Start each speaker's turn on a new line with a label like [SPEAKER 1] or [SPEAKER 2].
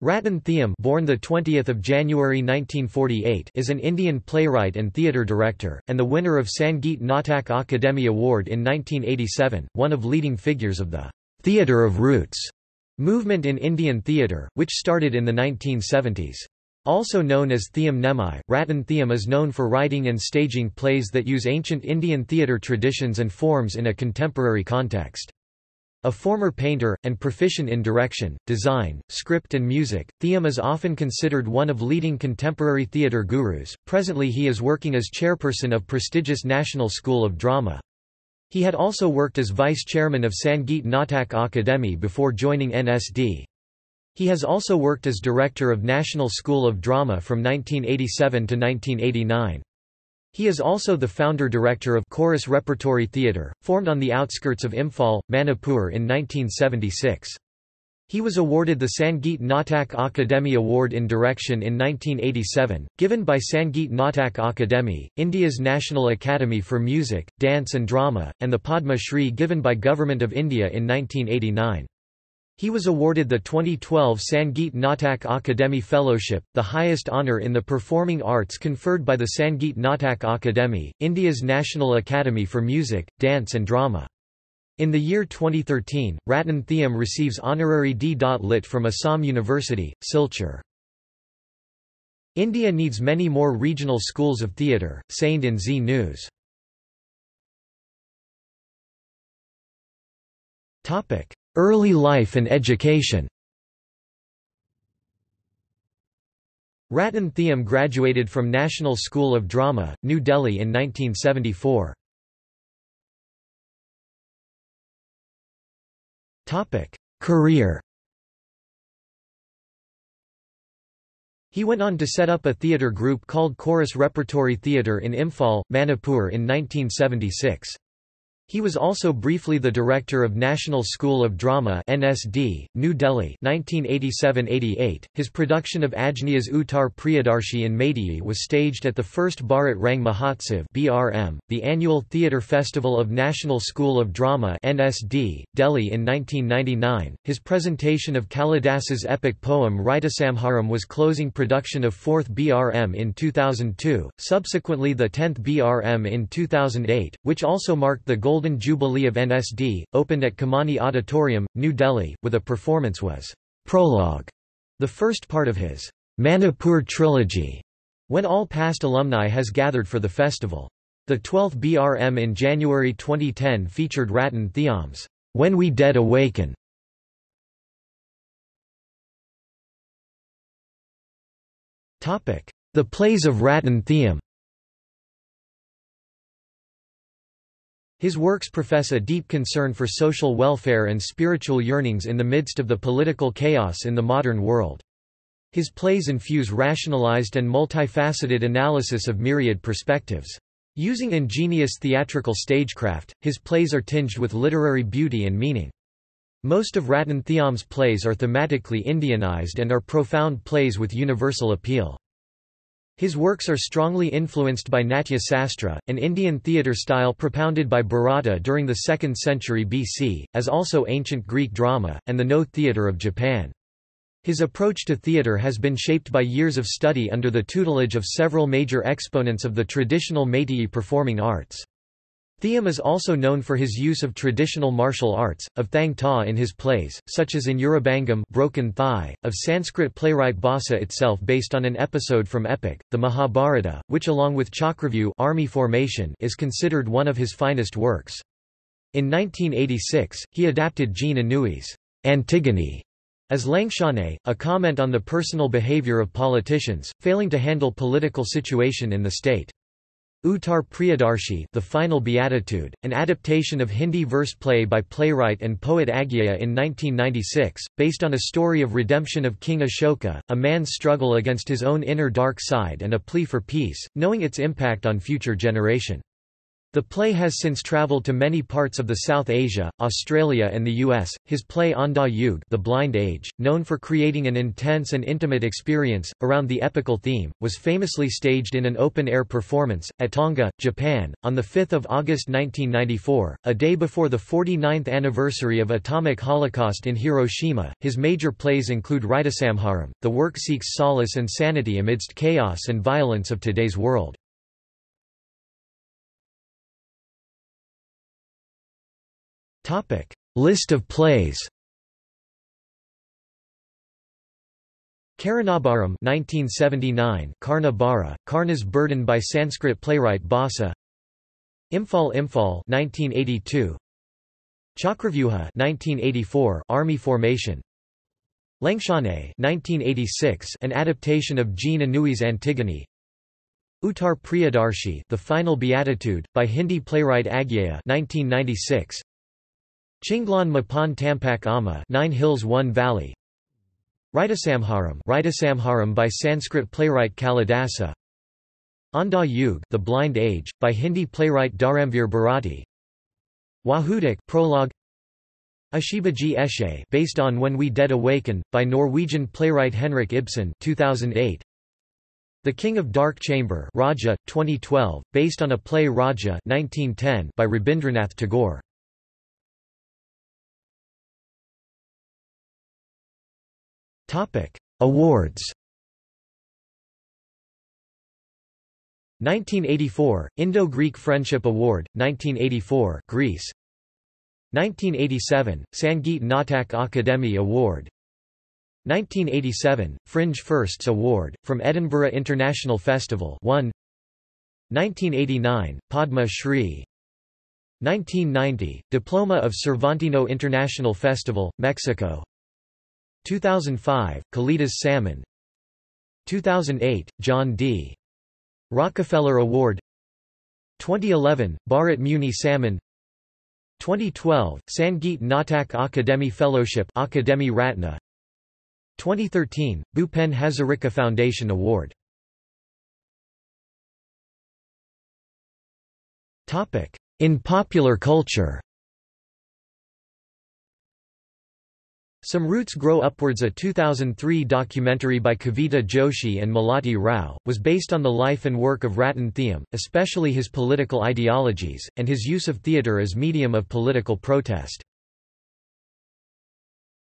[SPEAKER 1] Ratan Thiyam born the 20th of January 1948 is an Indian playwright and theatre director and the winner of Sangeet Natak Akademi Award in 1987 one of leading figures of the theatre of roots movement in Indian theatre which started in the 1970s also known as Thiyam Nemai, Ratan Thiyam is known for writing and staging plays that use ancient Indian theatre traditions and forms in a contemporary context. A former painter, and proficient in direction, design, script and music, Thiyam is often considered one of leading contemporary theatre gurus. Presently he is working as chairperson of prestigious National School of Drama. He had also worked as vice-chairman of Sangeet Natak Akademi before joining NSD. He has also worked as director of National School of Drama from 1987 to 1989. He is also the founder-director of Chorus Repertory Theatre, formed on the outskirts of Imphal, Manipur in 1976. He was awarded the Sangeet Natak Akademi Award in Direction in 1987, given by Sangeet Natak Akademi, India's National Academy for Music, Dance and Drama, and the Padma Shri given by Government of India in 1989. He was awarded the 2012 Sangeet Natak Akademi Fellowship, the highest honour in the performing arts conferred by the Sangeet Natak Akademi, India's National Academy for Music, Dance and Drama. In the year 2013, Ratan Thiyam receives honorary D. Lit from Assam University, Silchar. India needs many more regional schools of theatre, Saint in Zee News. Early life and education Ratan Thiyam graduated from National School of Drama, New Delhi in 1974. Career He went on to set up a theatre group called Chorus Repertory Theatre in Imphal, Manipur in 1976. He was also briefly the director of National School of Drama (NSD), New Delhi (1987–88). His production of Ajni's Uttar Priyadarshi in Maidiyi was staged at the first Bharat Rang Mahotsav (BRM), the annual theatre festival of National School of Drama (NSD), Delhi in 1999. His presentation of Kalidasa's epic poem Ritusamharam was closing production of 4th BRM in 2002, subsequently the 10th BRM in 2008, which also marked the gold Golden Jubilee of NSD, opened at Kamani Auditorium, New Delhi, with a performance was Prologue, the first part of his Manipur trilogy, when all past alumni has gathered for the festival. The 12th BRM in January 2010 featured Ratan Thiyam's When We Dead Awaken. The plays of Ratan Thiyam His works profess a deep concern for social welfare and spiritual yearnings in the midst of the political chaos in the modern world. His plays infuse rationalized and multifaceted analysis of myriad perspectives. Using ingenious theatrical stagecraft, his plays are tinged with literary beauty and meaning. Most of Ratan Thiyam's plays are thematically Indianized and are profound plays with universal appeal. His works are strongly influenced by Natya Sastra, an Indian theatre style propounded by Bharata during the 2nd century BC, as also ancient Greek drama, and the Noh theatre of Japan. His approach to theatre has been shaped by years of study under the tutelage of several major exponents of the traditional Meitei performing arts. Thiyam is also known for his use of traditional martial arts, of Thang Ta in his plays, such as in Urubhangam Broken Thigh, of Sanskrit playwright Bhasa itself based on an episode from epic, the Mahabharata, which along with Chakravyuh army formation is considered one of his finest works. In 1986, he adapted Jean Anouilh's Antigone as Langshane, a comment on the personal behavior of politicians, failing to handle political situation in the state. Uttar Priyadarshi The Final Beatitude, an adaptation of Hindi verse play by playwright and poet Agyeya in 1996, based on a story of redemption of King Ashoka, a man's struggle against his own inner dark side and a plea for peace, knowing its impact on future generation. The play has since traveled to many parts of the South Asia, Australia and the US. His play Andha Yug, The Blind Age, known for creating an intense and intimate experience around the epical theme, was famously staged in an open-air performance at Toga, Japan, on the 5th of August 1994, a day before the 49th anniversary of atomic holocaust in Hiroshima. His major plays include Ritusamharam. The work seeks solace and sanity amidst chaos and violence of today's world. List of plays Karnabharam 1979 Karna Bara, Karna's Burden by Sanskrit playwright Bhasa Imphal Imphal 1982 Chakravyuha 1984 Army Formation Lengshane 1986 an adaptation of Jean Anouilh's Antigone Uttar Priyadarshi The Final Beatitude, by Hindi playwright Agyeya 1996 Chinglan Mapan Tampak Amma Nine Hills One Valley Ritusamharam Ritusamharam by Sanskrit playwright Kalidasa Andha Yug The Blind Age, by Hindi playwright Dharamveer Bharati Wahudik prologue Ashibaji Eshe based on When We Dead Awaken, by Norwegian playwright Henrik Ibsen 2008. The King of Dark Chamber Raja, 2012, based on a play Raja 1910 by Rabindranath Tagore. Awards. 1984 Indo-Greek Friendship Award 1984 Greece 1987 Sangeet Natak Akademi Award 1987 Fringe Firsts Award from Edinburgh International Festival 1 1989 Padma Shri 1990 Diploma of Cervantino International Festival Mexico 2005, Kalidas Samman. 2008, John D. Rockefeller Award. 2011, Bharat Muni Samman. 2012, Sangeet Natak Akademi Fellowship Akademi Ratna. 2013, Bhupen Hazarika Foundation Award. In popular culture Some Roots Grow Upwards a 2003 documentary by Kavita Joshi and Malati Rao, was based on the life and work of Ratan Thiyam, especially his political ideologies, and his use of theatre as medium of political protest.